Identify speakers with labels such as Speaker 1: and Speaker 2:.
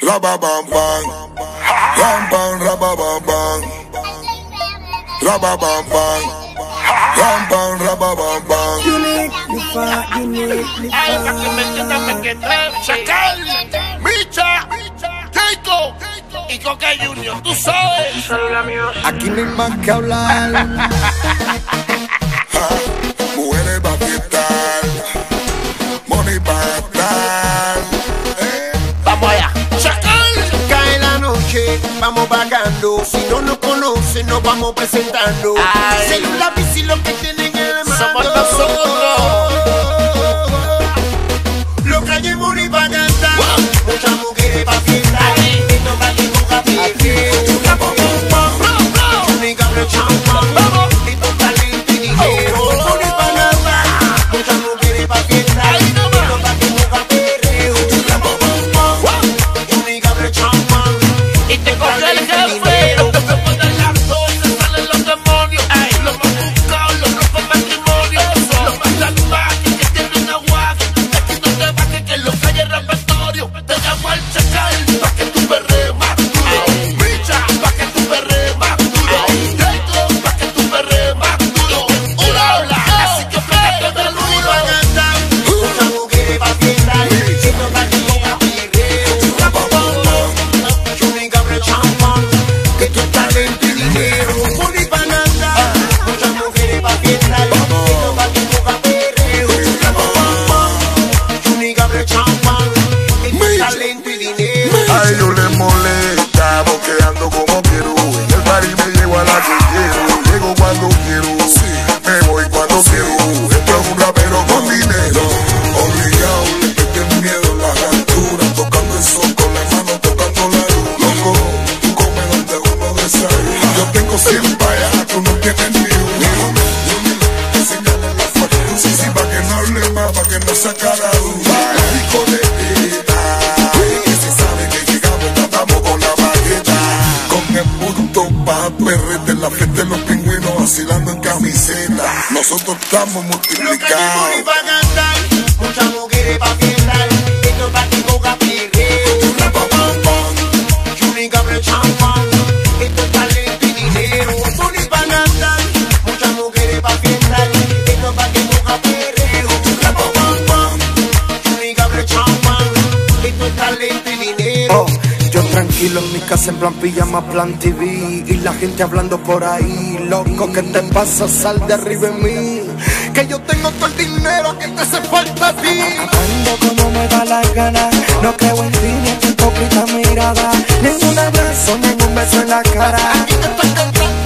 Speaker 1: Rababam bam, bam bam, rababam bam, rababam bam, bam bam, rababam
Speaker 2: bam. Unique, unique, Chacal, Micha, Keiko y Coca Junior, tú sabes.
Speaker 3: Aquí no hay más que hablar.
Speaker 4: estamos vagando. Si no nos conocen, nos vamos presentando.
Speaker 2: Soy
Speaker 4: un lápiz lo que tenemos. Central. sacar
Speaker 1: a un rico de vida. Y si sabe que llegamos, matamos con la maqueta. Con el punto pa' perrete, la gente los pingüinos vacilando en camiseta. Nosotros estamos multiplicados.
Speaker 4: Mucha mujer pa' quitar. Y
Speaker 3: los nicas semblan pijama, plan TV. Y la gente hablando por ahí. Loco, ¿qué te pasa? Sal de arriba en mí. Que yo tengo todo el dinero que te hace falta a ti. Ando como me da las ganas. No creo en ti ni en tu hipócrita mirada. Ni un abrazo, ni un beso en la cara.
Speaker 4: Aquí te estoy cantando.